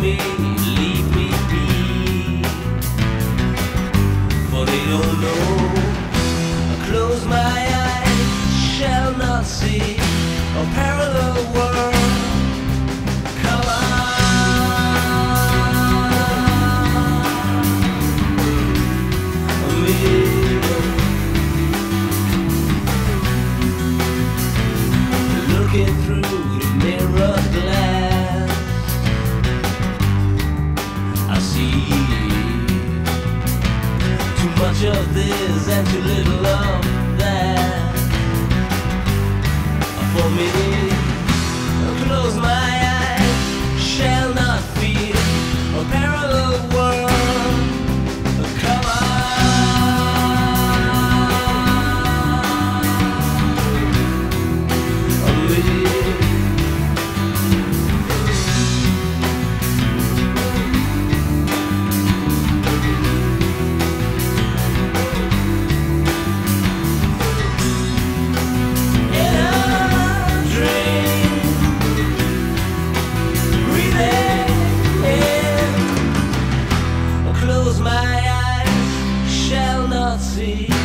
leave me be. For they don't know. I close my eyes, shall not see. see Too much of this and too little of that. For me my eyes shall not see.